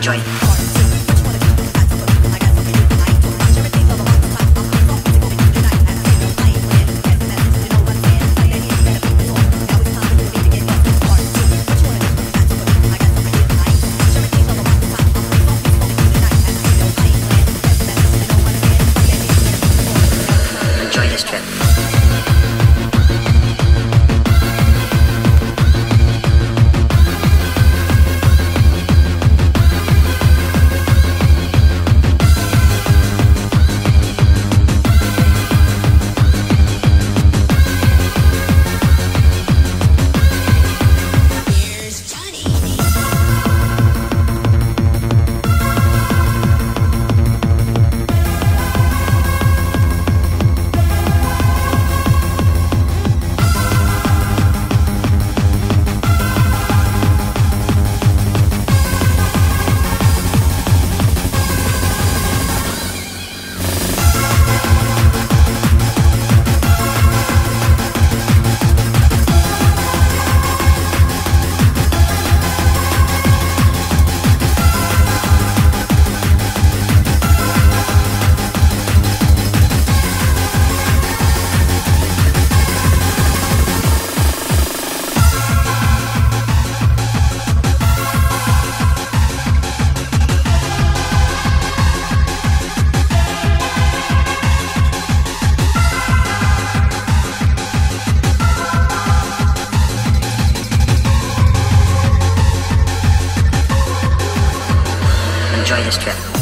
Enjoy. Trip.